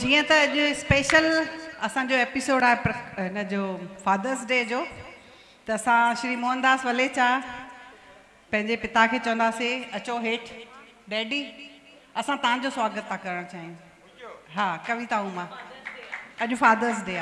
जीअं त अॼु स्पेशल असांजो एपिसोड हिन जो फादर्स डे जो, त असां श्री मोहनदास वलेचा पंहिंजे पिता खे चवंदासीं, अचो हेठि, डैडी, असां तव्हांजो स्वागत था करणु चाहियूं। हा कविता उमा अॼु फादर्स डे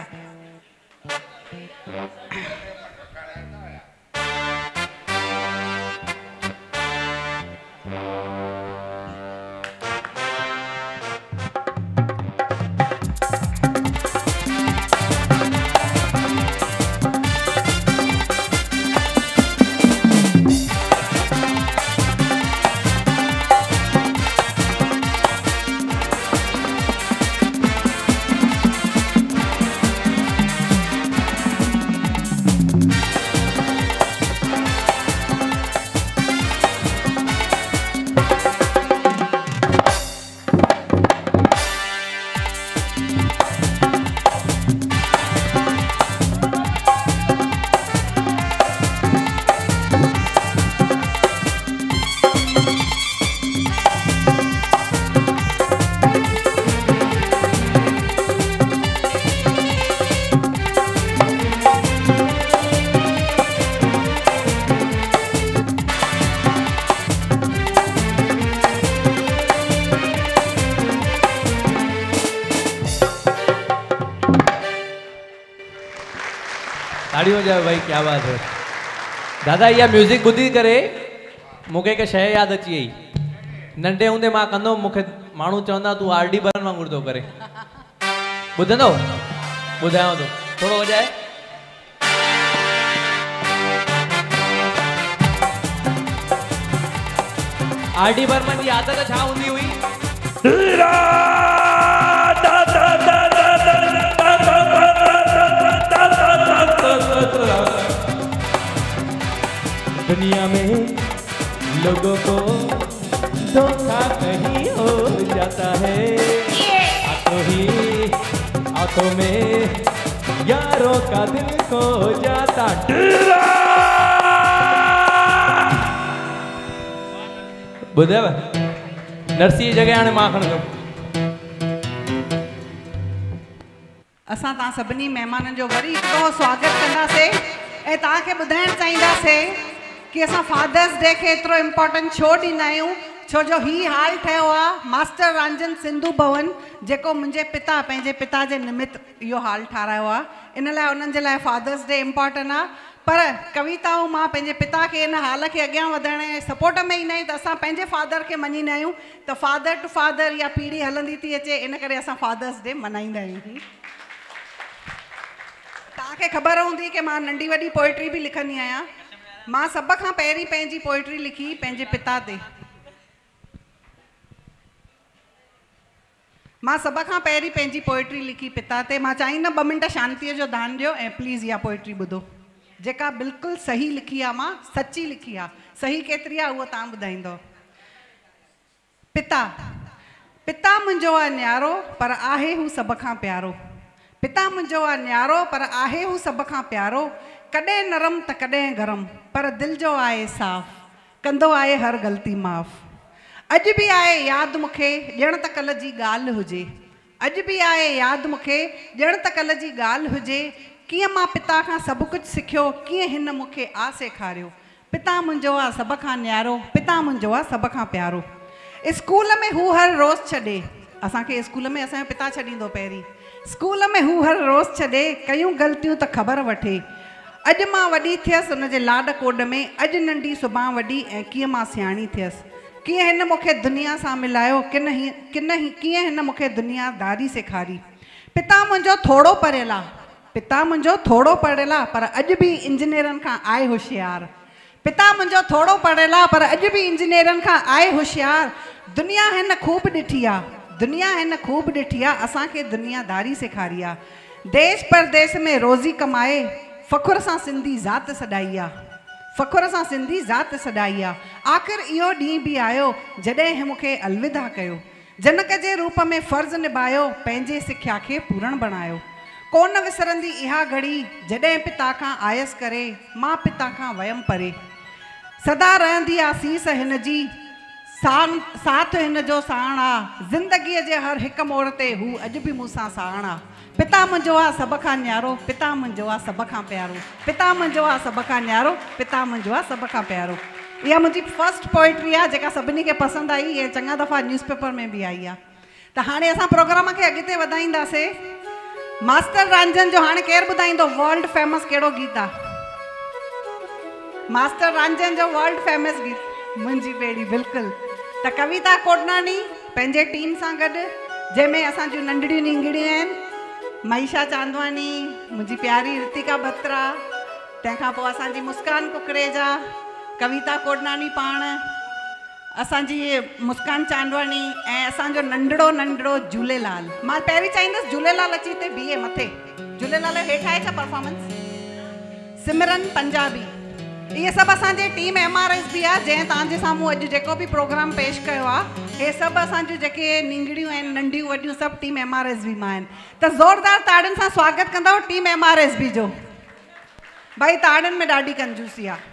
वॼायो भाई, क्या बात है। दादा, इहा म्यूज़िक ॿुधी करे मूंखे हिकु शइ यादि अची वई। नंढे हूंदे माँ कंदो, मूंखे माण्हू चवंदा, तूं आर डी बरन वांगुरु थो करे। ॿुधंदो? ॿुधायांव थो। थोरो वॼाए। आर डी बर्मन जी आदत छा हूंदी हुई? लोगों को धोखा कहीं हो जाता है। आँखों ही आँखों में यारों का दिल खो जाता। ॿुधव नरसी जी जॻह हाणे माँ खणंदुमि असां तव्हां सभिनी जो वरी हिकु दफ़ो स्वागत कंदासीं ऐं तव्हांखे ॿुधाइणु चाहींदासीं की असां फादर्स डे खे एतिरो इम्पोर्टेंट छो ॾींदा आहियूं। छो जो ही हाल ठहियो मास्टर रांजन सिंधु भवन, जेको मुंहिंजे पिता, पंहिंजे पिता जे निमित इहो हाल ठारायो आहे इन लाइ जे लाइ फादर्स डे इम्पोर्टेंट आहे पर कविताऊं पिता खे इन हाल खे अॻियाँ वधाइण जे सपोर्ट में ईंदा आहियूं त असां पंहिंजे फादर खे मञींदा आहियूं। त फादर टू फादर इहा पीढ़ी हलंदी थी अचे, इन करे फादर्स डे मल्हाईंदा आहियूं। तव्हांखे ख़बर हूंदी की माँ नंढी वॾी पोइट्री बि लिखंदी आहियाँ। माँ सभ खां पहिरीं पंहिंजी पोइट्री लिखी, पंहिंजे पिता ते। माँ सभ खां पहिरीं पंहिंजी पोइट्री लिखी पिता ते। माँ चाहींदमि ॿ मिंट शांतीअ जो दान ॾियो ऐं प्लीज़ इहा पोइट्री ॿुधो। जेका बिल्कुलु सही लिखी आहे माँ सची लिखी आहे। सही केतिरी आहे, उहो तव्हां ॿुधाईंदव। पिता पिता मुंहिंजो आहे न्यारो, पर आहे हू सभ खां प्यारो। पिता मुंहिंजो आहे न्यारो, पर आहे हू सभ खां प्यारो। कॾहिं नरम, त कॾहिं गरम, पर दिलि जो आहे साफ़, कंदो आहे हर ग़लती माफ़। अॼु बि आहे यादि मूंखे ॼण त कल्ह जी ॻाल्हि हुजे। अॼु बि आहे यादि मूंखे ॼण त कल्ह जी ॻाल्हि हुजे। कीअं माँ पिता खां सभु कुझु सिखियो, कीअं हिन मूंखे आ सेखारियो। पिता मुंहिंजो आहे सभ खां न्यारो, पिता मुंहिंजो आहे सभ खां प्यारो। स्कूल में हू हर रोज़ु छॾे। असांखे स्कूल में असांजो पिता छॾींदो पहिरीं। स्कूल में हू हर रोज़ छॾे, कयूं ग़लतियूं त ख़बर वठे। अॼु माँ वॾी थियसि हुनजे लाॾ कोड में अॼु नंढी सुभाणे वॾी ऐं कीअं सियाणी थियसि। कीअं हिन दुनिया सां मिलायो, किन ही किन ही कीअं दुनियादारी सेखारी। पिता मुंहिंजो थोरो पढ़ियल पिता मुंहिंजो थोरो पढ़ियल पर अॼु बि इंजीनियरनि खां आहे होशियारु। पिता मुंहिंजो थोरो पढ़ियल पर अॼु बि इंजीनियरनि खां आहे होशियारु। दुनिया हिन ख़ूब ॾिठी आहे दुनिया हिन ख़ूब ॾिठी आहे असांखे दुनियादारी सेखारी आहे देश परदेश में रोज़ी कमाए फ़खुर सां सिंधी ज़ात सॾाई आहे फ़खुर सां सिंधी ज़ात सॾाई आहे आख़िर इहो ॾींहुं बि आयो हिन मूंखे अलविदा कयो जनक जे रूप में फ़र्ज़ु निभायो पंहिंजे सिख्या खे पूरण बणायो कोन विसरंदी इहा घड़ी जॾहिं पिता खां आयसि करे माँ पिता खां वयमि परे सदा रहंदी आसीस हिन जी साण साथ हिन जो साण आहे ज़िंदगीअ जे हर हिकु मोड़ ते हू अॼु बि मूंसां साण आहे पिता मुंहिंजो आहे, सभ खां न्यारो, पिता मुंहिंजो आहे, सभ खां प्यारो। पिता मुंहिंजो आहे, सभ खां न्यारो, पिता मुंहिंजो आहे, सभ खां प्यारो। इहा मुंहिंजी फस्ट पोइट्री आहे, जेका सभिनी खे पसंदि आई ऐं चङा दफ़ा न्यूज़पेपर में बि आई आहे। त हाणे असां प्रोग्राम खे अॻिते वधाईंदासीं। मास्टर रांझन जो हाणे केरु ॿुधाईंदो? वर्ल्ड फ़ेमस कहिड़ो गीत आहे? मास्टर रांझन जो वर्ल्ड फ़ेमस गीत। मुंहिंजी ॿेड़ी बिल्कुलु। त कविता कोटनानी पंहिंजे टीम सां गॾु, जंहिंमें असांजूं नंढड़ियूं निंगड़ियूं आहिनि मईशा चांदवानी मुंहिंजी प्यारी रितिका बत्रा तंहिंखां पोइ असांजी मुस्कान कुकरेजा, कविता कोडनानी पाण, असांजी मुस्कान चांदवानी ऐं असांजो नंढड़ो नंढड़ो झूलेलाल। माँ पहिरीं चाहींदसि झूलेलाल अची हिते बीहे मथे। झूलेलाल हेठि आहे छा परफॉर्मेंस सिमरन पंजाबी। इहे सभु असांजे team M R S B आहे, जंहिं तव्हांजे साम्हूं अॼु जेको प्रोग्राम पेश कयो आहे, हे सभु असांजूं जेके निंगड़ियूं आहिनि team M R S B माँ त ज़ोरदार ताड़ियुनि सां स्वागत कंदव team M R S B जो। भाई, ताड़ियुनि में ॾाढी कंजूसी आहे।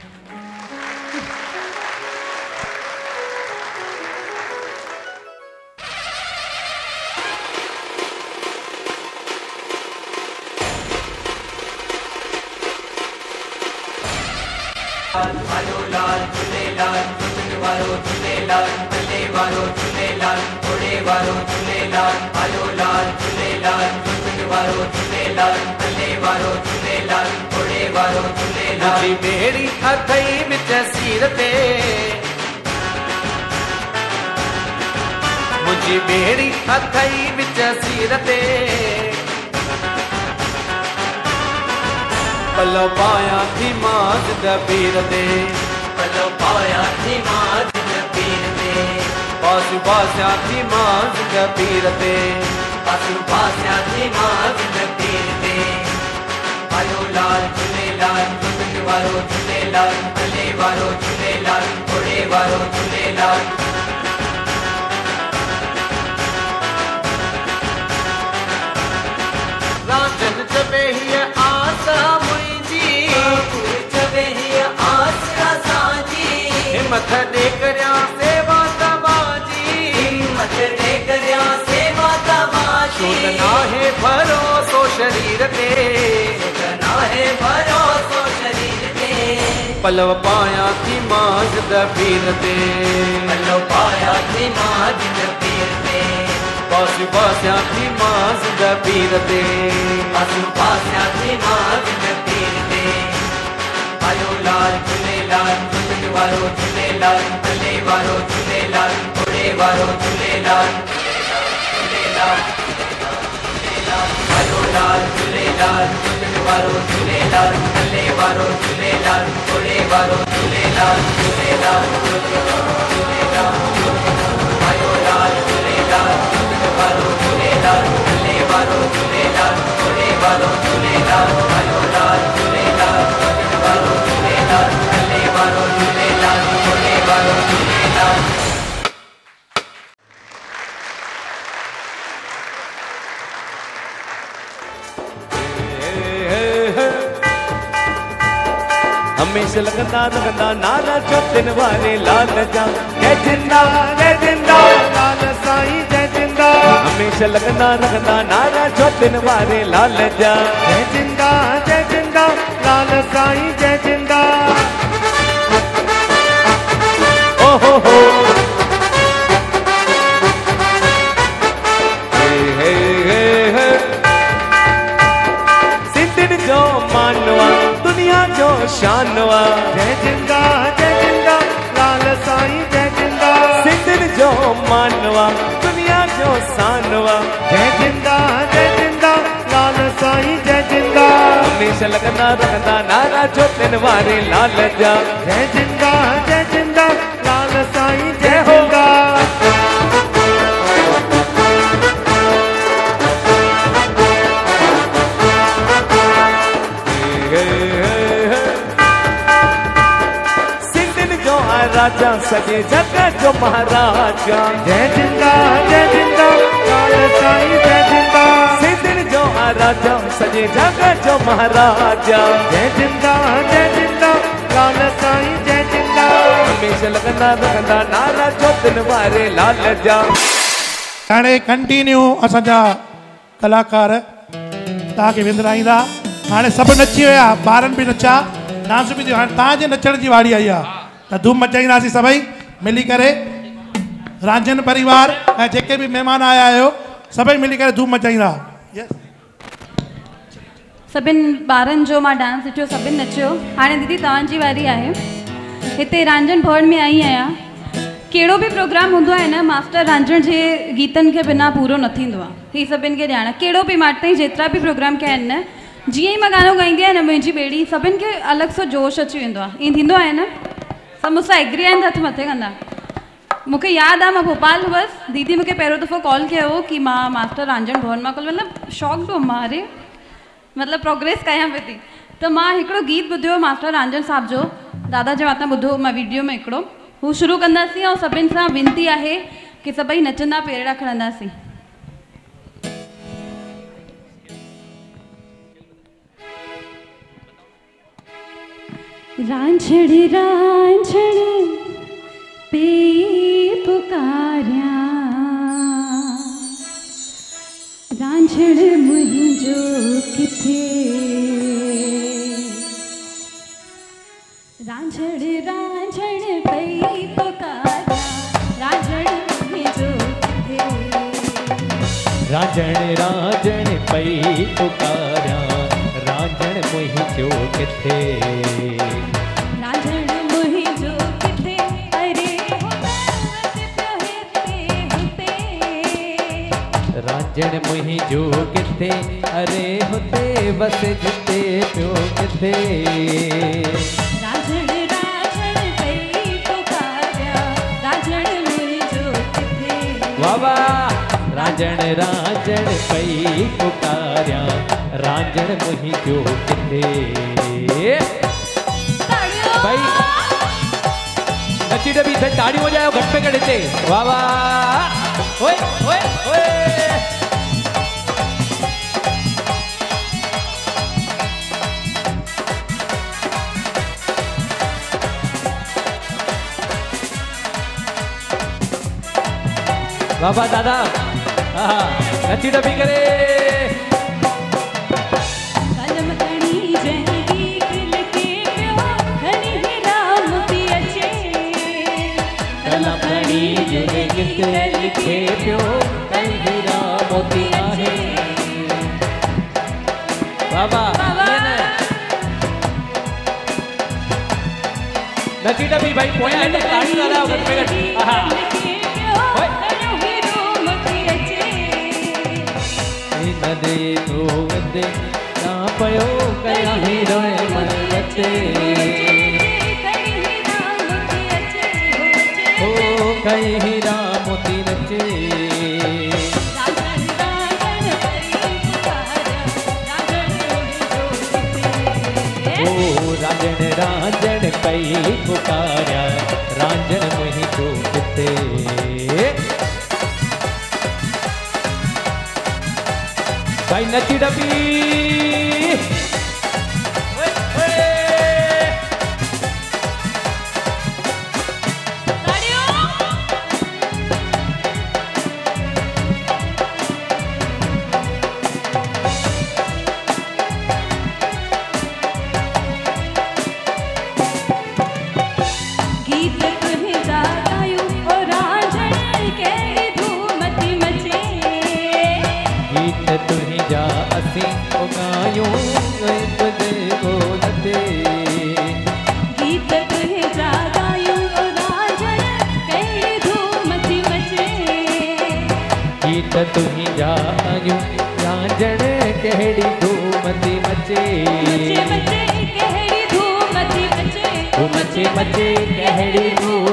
मुंहिंजी ॿेड़ी अथई विच सीर ते मुंहिंजी ॿेड़ी अथई विच सीर ते पलो पायां थी माँ पीर ते पलो पाया थी माँ पीर ते पासू पासियाँ थी माँ पीर ते पासू पासिया थी माँ पीर ते आयो लाल झूलेलाल झुमण वारो झूलेलाल भले वारो झूलेलाल घोड़े वारो झूलेलाल राजन जबे हीअ आस मुंहिंजी जबे ही आसरा साजी। हिमथ ॾे करियाँ सेवा तव्हांजी हिम्मत दे करिया सेवा तमाशी छो त नाहे भरोसो शरीर ते ना है भरोसो शरीर ते पलव पाया थी माँ पीर ते पलो पाया थी माँ पीर ते पासू पासियाँ थी माँ पीर ते पासू पासिया थी माँ पीर ते आयो लाल झूलेलाल झुमण वारो झूलेलाल भले वारो झूलेलाल घोड़े वारो झूलेलाल झूलेलाल आयो लाल झूलेलाल झुमण वारो झूलेलाल भले वारो झूलेलाल घोड़े वारो झूलेलाल झूलेलाल झूलेलाल आयो लाल झूलेलाल झुमण वारो झूलेलाल भले वारो झूलेलाल घोड़े वारो झूलेलाल आयो लाल हमेशा लगंदा लगंदा नारा चोटिन वाले लाल जा जय ज़िंदा जय ज़िंदा लाल साईं जय ज़िंदा हमेशा लगंदा लगंदा नारा चोटिन वाले लाल जा जय ज़िंदा जय ज़िंदा लाल साईं जय ज़िंदा ओ हो हे शानवा जय ज़िंदा जय ज़िंदा लाल साईं जय ज़िंदा। सिंधिन जो मानवा दुनिया जो सानवा। जय ज़िंदा जय ज़िंदा लाल साईं जय ज़िंदा। हमेशा लगंदा रखंदा नारा चोटन वारे लाल जा। जय ज़िंदा जय राजा सॼे जग जो महाराजा। जय ज़िंदा जय ज़िंदा लाल साईं जय ज़िंदा। सिंधिन जो आहे राजा सॼे जग जो महाराजा। जय ज़िंदा जय ज़िंदा लाल साईं जय ज़िंदा। देश लगंदा लगंदा नारा चोतन वारे लाल जा हाणे कंटिन्यू असांजा कलाकार तव्हांखे विंदराईंदा। हाणे सभु नची विया ॿारनि बि नचा। डांस बि हाणे तव्हांजे नचण जी वारी आई आहे। धूम मचाईंदासीं सभई, मिली करे। रांझन परिवार ऐं जेके बि महिमान आया आहियो, सभई मिली करे धूम मचाईंदा. सभिनि ॿारनि डांस ॾिठो, सभिनि नचियो। हाणे दीदी, तव्हांजी वारी आहे। हिते रांझण भवन में आई आहियाँ। कहिड़ो बि प्रोग्राम हूंदो आहे न, मास्टर रांझण जे गीतनि खे बिना पूरो न थींदो आहे। ही सभिनि खे ॼाण। कहिड़ो बि माँ बि प्रोग्राम कया आहिनि न, जीअं ई गानो ॻाईंदी आहियाँ न मुंहिंजी ॿेड़ी, सभिनि खे अलॻि सां जोश अची वेंदो आहे। ईअं न? सभु मूंसां एग्री आहिनि त हथु मथे कंदा मूंखे यादि आहे माँ भोपाल हुअसि दीदी मूंखे पहिरियों दफ़ो कॉल कयो हो कि माँ, मास्टर रांझण भवन माँ कॉल मतिलबु शौक़ु पियो माँ अरे मतिलबु प्रोग्रेस कयां पई थी। त माँ हिकिड़ो गीत ॿुधियो मास्टर रांझण साहब जो, दादा जे वाता ॿुधो माँ वीडियो में हिकिड़ो हू शुरू कंदासीं ऐं सभिनि सां विनती आहे की सभई नचंदा पेरड़ा खणंदासीं रांझण रांझण पे पुकारिया रांझण मुंहिंजो किथे? रांझण रांझण पई पुकारिया रांझण मुंहिंजो किथे? रांझण रांझण पई पुकारिया रांझण मुंहिंजो किथे? रांझण मुंहिंजो किथे अरे हुते बस जिते पियो किथे रांझण रांझण पई पुकारिया पई पुकारिया रांझण मुंहिंजो किथे भाई नची डबी से ताड़ी हो जाए घट पे घट हिते वाह वाह। ओए ओए ओए। बाबा दादा। नची डबी करे। कलम खणी जंहिंजी दिल खे पियो खणी मोती अचे कलम खणी जंहिंजी दिल खे पियो खणी हीरा मोती आहे बाबा नची डबी भाई पोयां हा नदे तो वदे ना पयो कया हीरो मन वते ओ कई हीरा मोती नचे। ओ रांझण रांझण कई पुकारिया भाई नची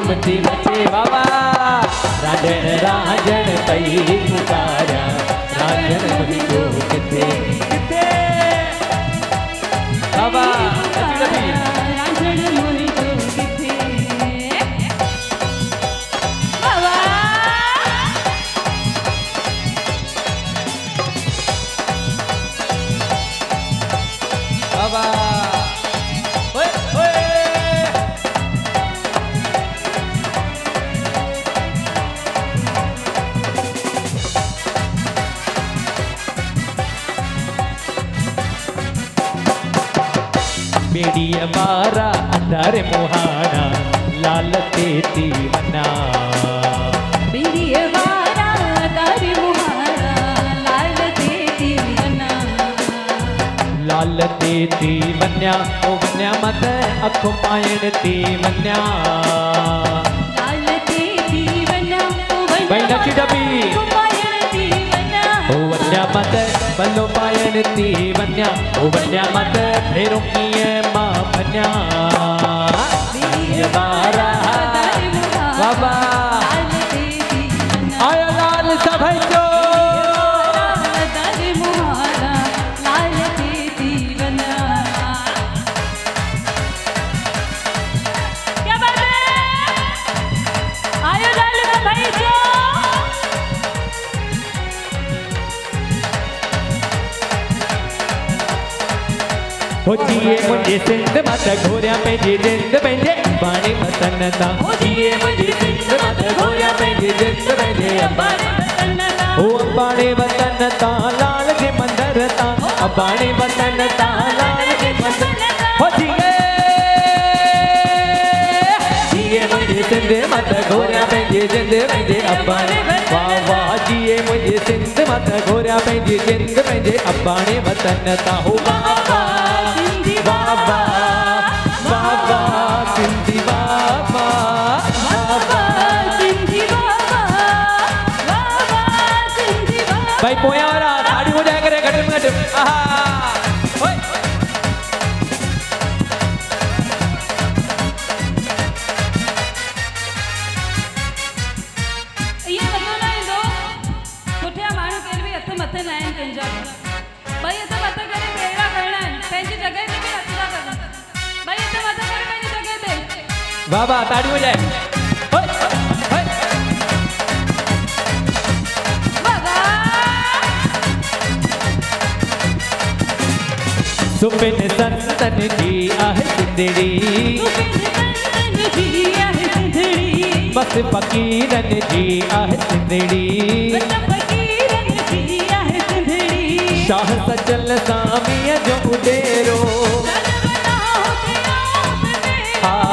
धूम मचे बाबा। राजन राजन पई पुकारा। राजन मुंहिंजो किथे वञा ओ वञा मत अखि लाल ते ओ भई नची डबी पायण ओ वञा मत बलो पाइण थी वञा ओ वञा मत फेरो कीअं माँ तारी मुहारा बाबा जिए मुंहिंजे सिंध माँ त घोरिया पंहिंजी जिंद पंहिंजे बाणे वतन तां हो जिए मुंहिंजी सिंध माँ त घोरिया पंहिंजी जिंद पंहिंजे बारे वतन ता हो अबाणे वतन तां लाल जे मंदर तां। अबाणे वतन तां लाल जे मंदर। हो जिए। जिए मुंहिंजे सिंध माँ त घोरिया पंहिंजी जिंद पंहिंजे अबाणे वाह वाह जिए मुंहिंजे सिंध माँ त घोरिया पंहिंजी जिंद पंहिंजे अबाणे वतन तां हो वाह वाह सिंधी बाबा ताड़ी हो जाए। सुपिन संतन जी आहे सिंधड़ी बस फ़कीरन जी आहे सिंधड़ी शाह सजल सामीअ जो उडेरो।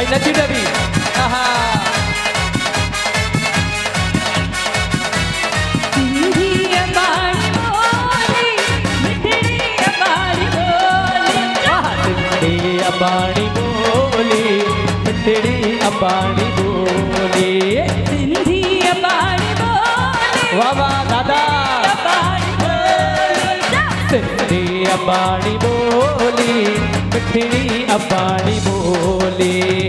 भाई नची डबी अबाणी बोली मिठड़ी अबाणी बोली। सिंधी अबाणी बोली वाह वाह दादा। सिंधी अबाणी बोली। मिठड़ी अबाणी बोली।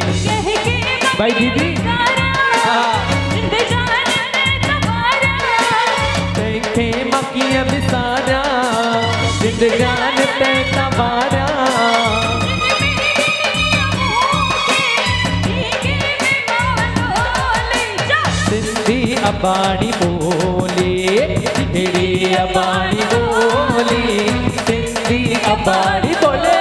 भाई दीदी हाँ। जिंद जान में तुम्हारा तंहिंखे माँ कीअं विसारियाँ जिंदगान ते तवारियाँ सिंधी अबाणी बोली अहिड़ी अबाणी बोली, सिंधी अबाणी बोले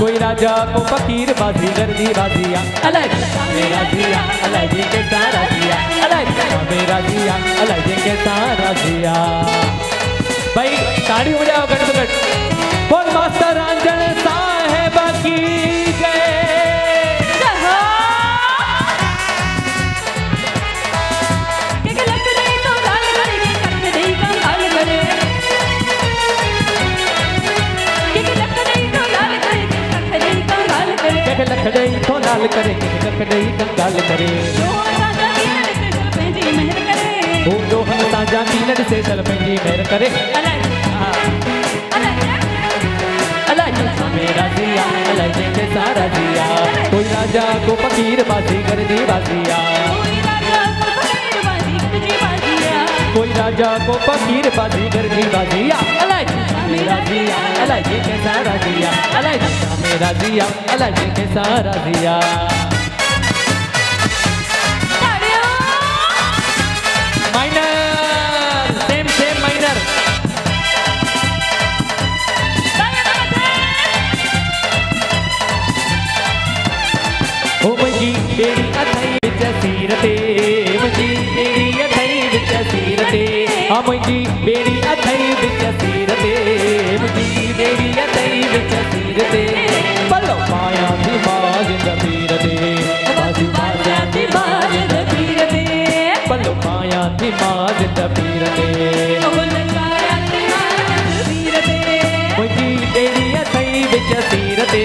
कोई राजा को फकीर बाजी दर्दी बाजिया। अलग। मेरा जिया, अलग अलाए के तारा जिया। अलग। मेरा जिया, अलग अलाए के तारा जिया। भाई ताड़ी वजाओ घट लाल करे कख लखड़ई कंगाल करे। वो जो हम ताज़ा कीनत से चल पंहिंजी मेहर करे। मेरा सारा कोई राजा को फकीर बाजी कर दी बाजिया कोई राजा को फकीर बाजी कर दी बाजिया कोई को मेरा जिया सारा जिया अलाए मेरा जिया अलाए जंहिंखे सारा जिया। माइनर सेम सेम माइनर ॿेड़ी अथई विच सीर ते हा मुंहिंजी ॿेड़ी अथई विच सीर ते मुंहिंजी ॿेड़ी अथई विच सीर ते पलो पायां थी माँ ज़मीर ते बाजू बाजा थी बाज दबीर दे पलो पायां थी माँ ज़मीर ते ते मुंहिंजी ॿेड़ी अथई विच सीर ते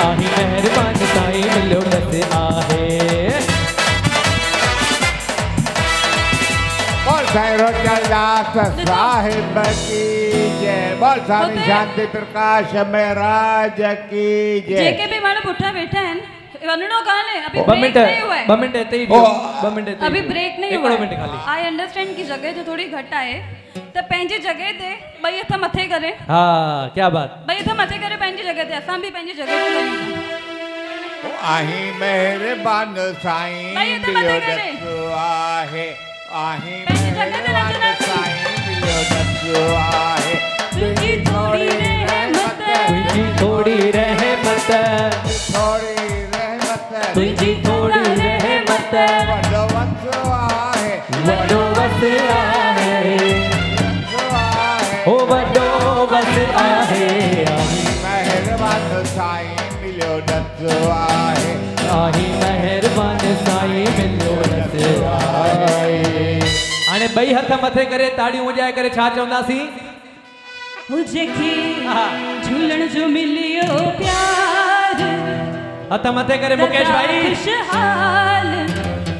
आहे आही महिरबानी ताईं मिलियो आहे। बोल साईं रोचनदास साहिब की जय। बोल स्वामी शांति प्रकाश महाराज की जय। जेके भी माण्हू पुठियाँ वेठा आहिनि वञिणो कान्हे अभी ब्रेक नहीं हुआ है। ॿ मिंट हिते ई ॾियो ॿ मिंट हिते अभी ब्रेक नहीं हुआ मिंट खाली। आई अंडरस्टैंड की जगह जो थोड़ी घटि आहे त पंहिंजी जॻह ते ॿई हथ मथे करे। हा क्या बात। हथ मथे करे पंहिंजी जॻह ते असां बि पंहिंजी जॻह ते आही मेहरबान साईं भाई, ये तो मिलियो मत करे। दस आहे। आही ते मेहरबान। साईं मिलियो दस आहे। तुंहिंजी थोड़ी रहमत। तुंहिंजी थोड़ी रहमत। थोड़ी रहमत। तुंहिंजी थोड़ी रहमत। वॾो वंश आहे। वॾो बस आहे। साईं मिलियो हाणे ॿई हथ मथे करे ताड़ियूं वॼाए करे छा चवंदासीं? जेके हा। झूलण जो मिलियो प्यार। हथ मथे करे मुकेश भाई। खुशहाल।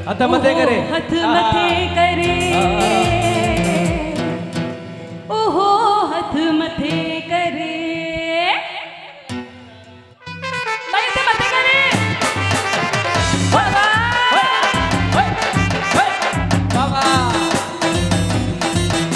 हथ मथे करे। हथ मथे करे। ओहो हथ मथे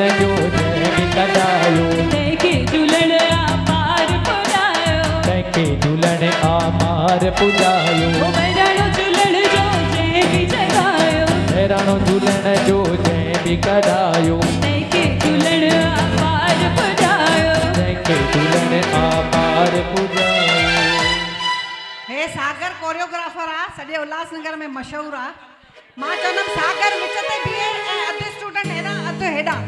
राणो झूलण जो जंहिं बि कढायो तंहिंखे झूलण आ पुॼायो तंहिंखे झूलण आमार पुॼायो झूलण जो जंहिं बि जगायो। राणो झूलण जो जंहिं बि कढायो। तंहिंखे झूलण आ पुॼायो तंहिंखे झूलण आमार पुॼायो हे सागर कोरियोग्राफर आहे सॼे उल्हासनगर में मशहूरु आहे माँ चवंदमि सागर विच ते बीहे ऐं अधु स्टूडेंट हेॾां अधु हेॾां।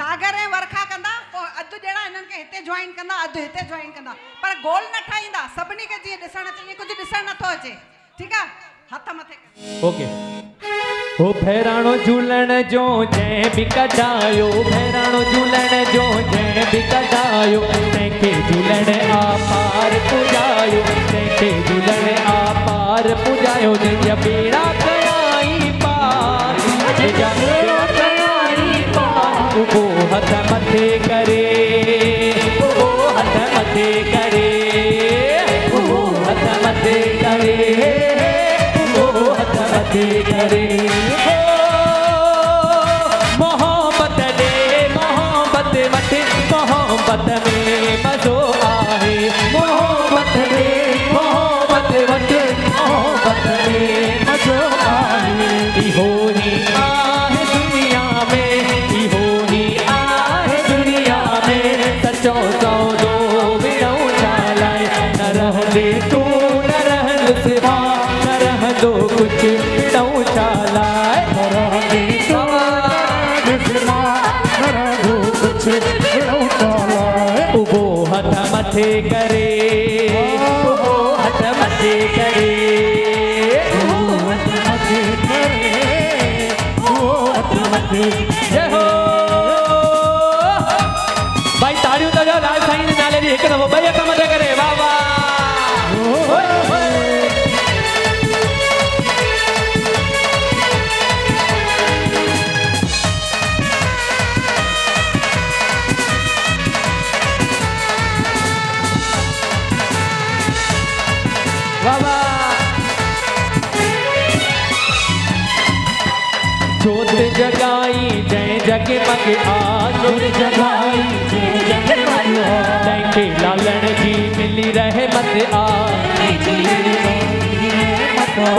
सागर ऐं वर्खा कंदा। पोइ अधु ॼणा हिननि खे हिते जॉइन कंदा अधु हिते जॉइन कंदा। पर गोल न ठाहींदा। सभिनी खे जीअं ॾिसणु अचे ईअं कुझु ॾिसणु नथो अचे। ठीकु आहे हथ मथे ओके ओ भैराणो झूलण जो जंहिं बि कढायो भैराणो झूलण जो जंहिं बि कढायो तंहिंखे झूलण आ पार पुॼायो तंहिंखे झूलण आ पार पुॼायो जंहिंजा बेड़ा कयाई पार जंहिंजा बेड़ा कयाई पार उहो हथ मथे करे उहो हथ मथे हथ मथे करे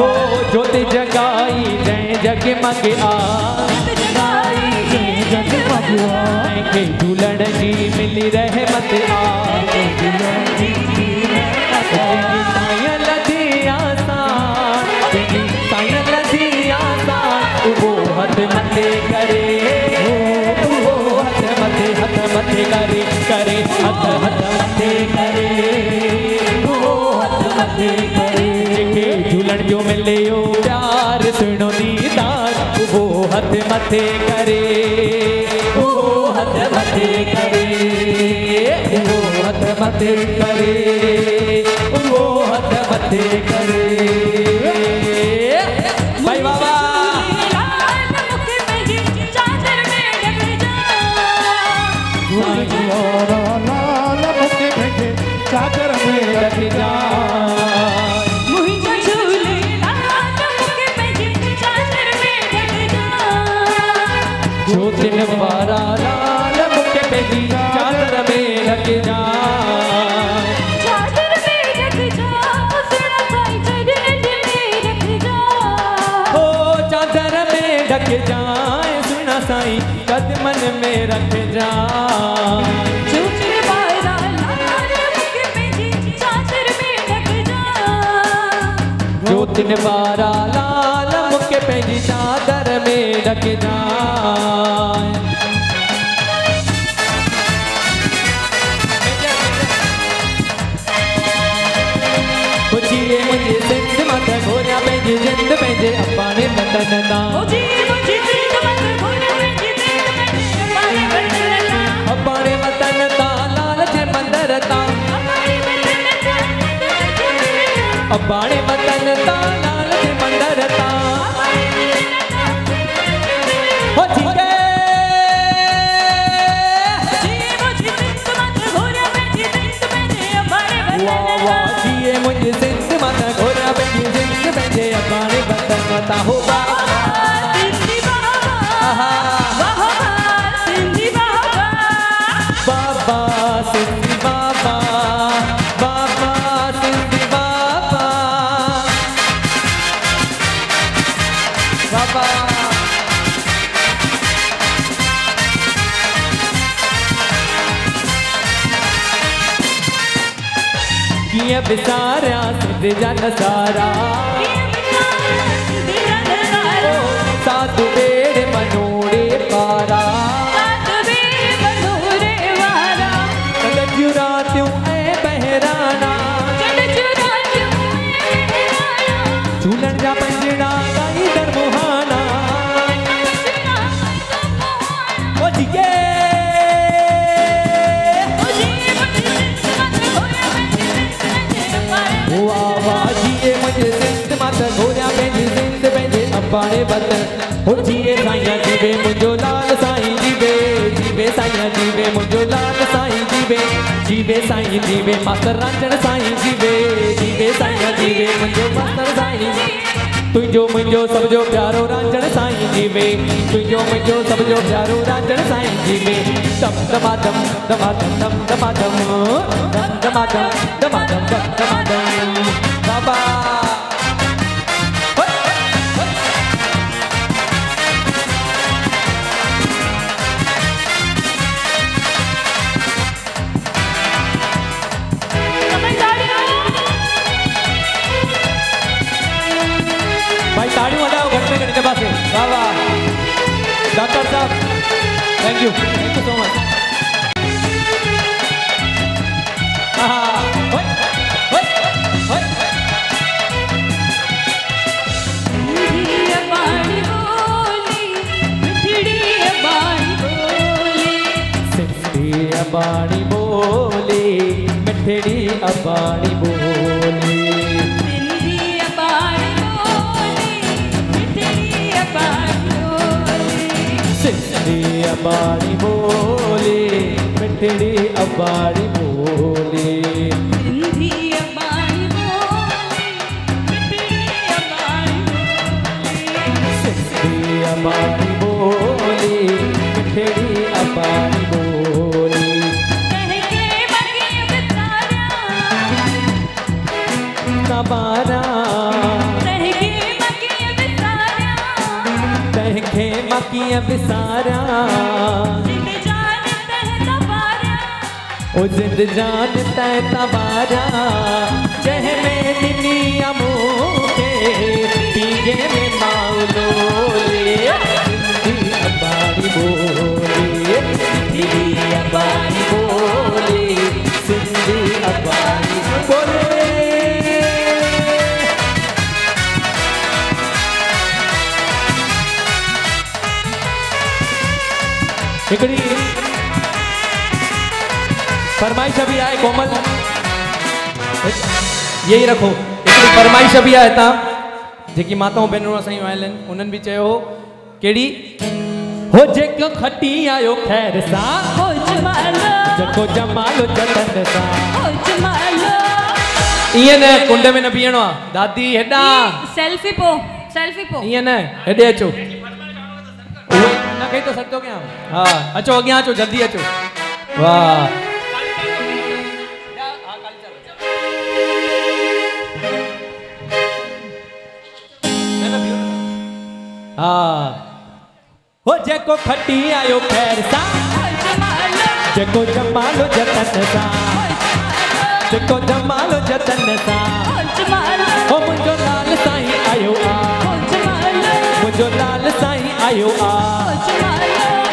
ओ जोत जगाई जय जग मग आ झूलण जी मिली रहे मत आ आसान तुंहिंजी आसान उहो हथ मथे करे उहो हथ मथे हथ मथे करे करे हथ हथ मथे करे। ओ हथ मथे करे। ओ हथ मथे करे। ओ हथ मथे करे। जा ज्योतिन वारा लाल मुके पंहिंजी चादर में ढक जाए। पुछिए मुंहिंजे सिंध मत घोरिया पंहिंजी जिंद पंहिंजे दिल में पाणे बदलना अपाणे वतन तां लाल जे मंदर तां। अपाणे वतन तां लाल जे मंदर तां। हो ठीके जी मुझे दिल मत भूल पंहिंजी दिल में हमारे वाह बदलना वाह जिए मुंहिंजी सिंध मत घोरिया पंहिंजी जिंद पंहिंजे अपाणे वतन तां हो वाह सिंधी बाबा आहा। बाबा कीअं सिद्ध जन सारा साधू वतन हो जिए साईं जीवे मुंहिंजो लाल साईं जीवे। जीवे साईं जीवे मुंहिंजो लाल साईं जीवे। जीवे साईं जीवे, मास्टर रांझण साईं जीवे। जीवे साईं जीवे मुंहिंजो मास्टर साईं तुंहिंजो मुंहिंजो सभ प्यारो रांझण साईं जीवे। तुंहिंजो मुंहिंजो सभ प्यारो रांझण साईं जीवे। दम दमादम दमादम दम दमादम दम दमादम दमादम दम दमादम बाबा। वाह वाह डॉक्टर साहब thank you thank you so much अबाणी बोली मिठड़ी अबाणी बोली। सिंधी अबाणी बोली मिठड़ी अबाणी बोली माँ कीअं विसारियाँ ओ जिंद जान तै तबारा। मूंखे पीगे में माउलो ले बोली अबाणी बोली हिकिड़ी फरमाइश बि आहे कोमल। ये ई रखो हिकिड़ी फरमाइश बि आहे हितां जेकी माताऊं भेनरूं असांजूं आयल आहिनि उन्हनि बि चयो हो। कहिड़ी हो जेको खटी आयो ख़ैर सां। जेको जमालो जतन सां। ईअं न कुंड में न बीहणो आहे दादी हेॾां। सेल्फी पो सेल्फी पो। ईअं न हेॾे अचो। उहे हुनखे ई त थो कयां हा। अचो अॻियाँ अचो जल्दी अचो। वाह। न, न, बीहो न। हा। हो। जेको खटी आयो खैर सां। जेको जमालो जतन सां। जेको जमालो जतन सां। हो मुंहिंजो लाल साईं आयो आ। मुंहिंजो लाल साईं आयो आ।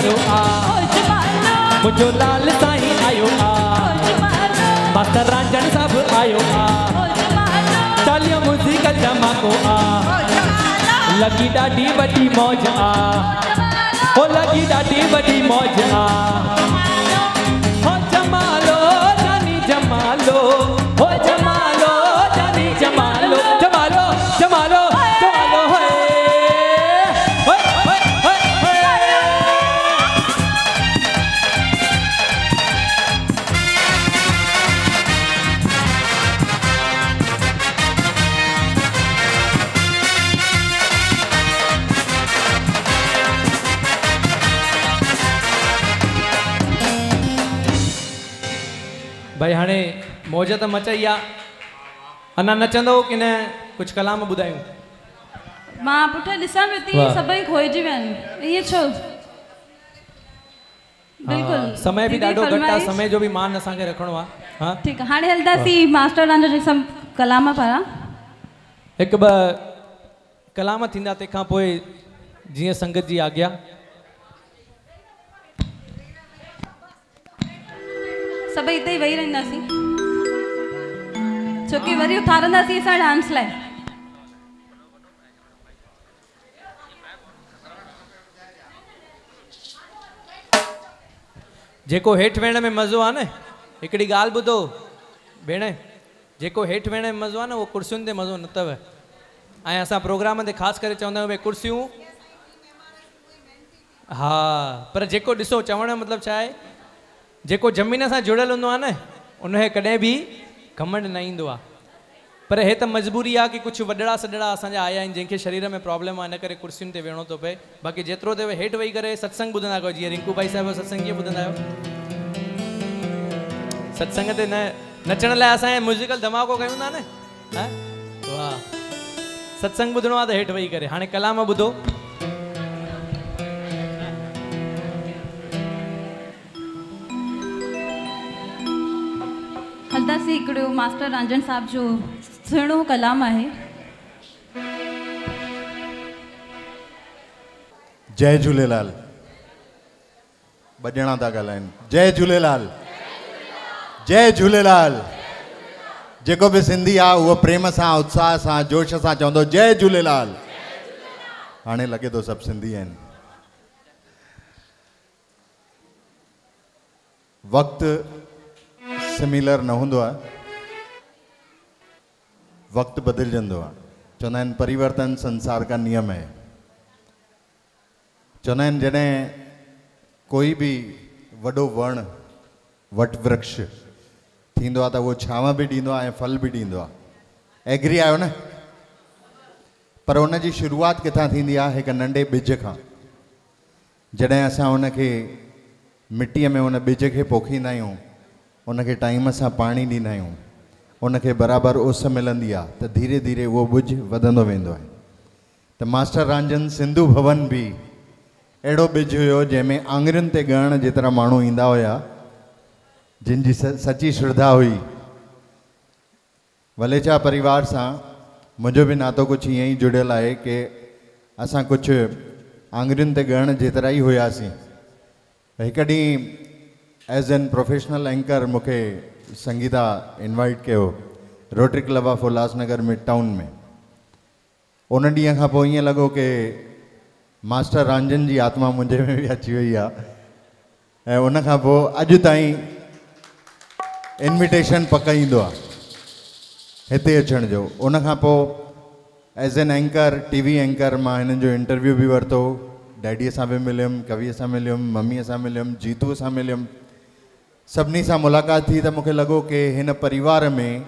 वारो आ। मुंहिंजो लाल साईं आयो आ। मास्टर रांझण साहिबु आयो आ। चालीहो जमा धमाको आ। लॻी ॾाढी वॾी मौज आ। ओ लॻी ॾाढी वॾी मौज आ। मौज त मचाई आहे अञा नचंदो की न कुझु कलाम ॿुधायूं माँ पुठि ॾिसां पई थी वाह। सभई खोइजी विया आहिनि। ईअं छो? बिल्कुलु। समय बि दीदी ॾाढो घटि आहे समय जो बि मान असांखे रखिणो आहे हा? ठीकु आहे हाणे हलंदासीं मास्टर रांझो जी सभु कलाम पारां। हिकु ॿ कलाम थींदा तंहिंखां पोइ जीअं संगत जी आज्ञा। सभई हिते ई वेही रहंदासीं। छोकी वरी उथारंदासीं असां डांस लाइ। जेको हेठि वेहण में मज़ो आहे न, हिकिड़ी ॻाल्हि ॿुधो। भेण, जेको हेठि वेहण में मज़ो आहे न, उहो कुर्सियुनि ते मज़ो न अथव। ऐं असां प्रोग्राम ते ख़ासि करे चवंदा आहियूं, भई कुर्सियूं। हा, पर जेको ॾिसो, चवण जो मतिलबु छा जेको ज़मीन सां जुड़ियल हूंदो आहे बि घमंड न ईंदो पर हे त मजबूरी आहे की कुझु वॾड़ा सॾड़ा असांजा आया जंहिंखे शरीर में प्रॉब्लम आहे इन करे कुर्सियुनि ते वेहणो थो पए। बाक़ी जेतिरो थिए हेठि वेही करे सत्संग कयो, जीअं रिंकू भाई साहिब सत्संग ॿुधंदा आहियो सत्संग ते न, नचण लाइ असांजे म्यूज़िकल धमाको कयूं था न? वाह। सत्संग ॿुधणो आहे त हेठि वेही करे। हाणे कलाम ॿुधो। हलंदासीं हिकिड़ो मास्टर रांझण साहिब जो सुहिणो कलाम आहे। जय झूलेलाल। ॿ ॼणा था जय झूलेलाल। जय झूलेलाल। जेको बि सिंधी आहे, उहो प्रेम सां, उत्साह सां, जोश सां चवंदो, जय झूलेलाल। हाणे लॻे थो सभु सिंधी आहिनि। वक़्तु सिमिलर न हूंदो आहे वक़्तु बदिलजंदो परिवर्तन संसार का नियम है। चवंदा आहिनि जॾहिं कोई बि वॾो वणु, वट वृक्ष थींदो आहे त उहो फल बि ॾींदो एग्री आहियो न? पर उन जी शुरूआति किथां थींदी नंढे ॿिज खां। जॾहिं असां उनखे मिटीअ में उन ॿिज खे पोखींदा उनखे टाइम सां पाणी ॾींदा उनखे बराबरि उस मिलंदी आहे त धीरे धीरे उहो ॿुझ वधंदो वेंदो आहे। त मास्टर रांजन सिंधु भवन बि अहिड़ो ॿिज हुयो जंहिंमें आङुरियुनि ते ॻणण जेतिरा माण्हू ईंदा हुया, जिन जी श्रद्धा हुई। वलेचा परिवार सां मुंहिंजो बि नातो कुझु ईअं ई जुड़ियल आहे की असां कुझु आङुरियुनि ते ॻणण जेतिरा ई हुयासीं। एज़ एन प्रोफेशनल एंकर मूंखे संगीता इनवाइट कयो rotary club of Ulhasnagar mid town में। उन ॾींहं खां पोइ ईअं की मास्टर रांजन जी आत्मा मुंहिंजे में बि अची वई आहे उन खां पोइ पक ईंदो अचण जो। उन as an anchor TV anchor माँ हिननि जो इंटरव्यू बि वरितो। डैडीअ सां बि मिलियुमि, कवीअ सां मिलियुमि, मम्मीअ सां मिलियुमि, जीतूअ सां मिलियुमि। सभिनी सां मुलाक़ात थी त मूंखे लॻो की हिन परिवार में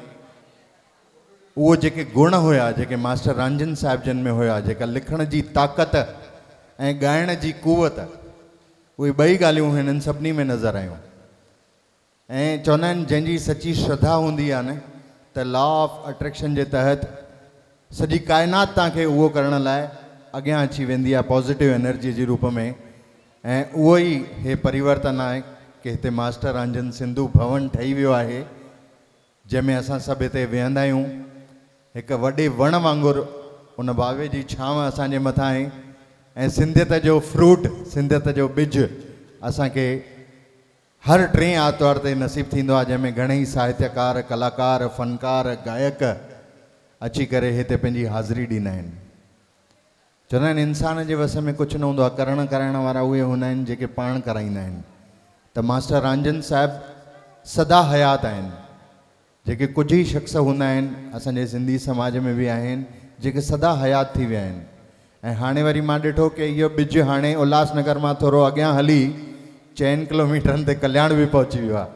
उहो जेके गुण हुया, जेके मास्टर रांजन साहिब जन में हुया, जेका लिखण जी ताक़त ऐं ॻाइण जी कुवत, उहे ॿई ॻाल्हियूं में नज़र आयूं। ऐं चवंदा आहिनि, जंहिंजी सची श्रद्धा हूंदी आहे न, त लॉ ऑफ़ अट्रैक्शन जे तहत सॼी काइनात तव्हांखे उहो करण लाइ अॻियाँ अची वेंदी पॉज़िटिव एनर्जी जे रूप में। ऐं उहो ई हे परिवर्तन आहे की हिते मास्टर रांजन सिंधु भवन ठही वियो आहे जंहिंमें असां सभु हिते वेहंदा आहियूं हिकु वॾे वण वांगुरु उन बावे जी छांव असांजे मथां आहे ऐं सिंधियत जो फ्रूट सिंधियत जो ॿिज असांखे हर टे आर्तवार ते नसीबु थींदो आहे साहित्यकार कलाकार फ़नकार गायक अची करे हाज़िरी ॾींदा आहिनि इंसान जे वस में कुझु न हूंदो आहे करणु कराइण वारा उहे हूंदा आहिनि जेके त मास्टर रांजन साहिबु सदा हयात आहिनि। जेके कुझु ई शख़्स हूंदा आहिनि सिंधी समाज में बि आहिनि, जेके सदा हयात थी विया हाणे वरी माँ ॾिठो की इहो ॿिज हाणे उल्हासनगर माँ थोरो अॻियाँ हली, चइनि किलोमीटरनि ते कल्याण बि पहुची वियो आहे।